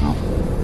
you.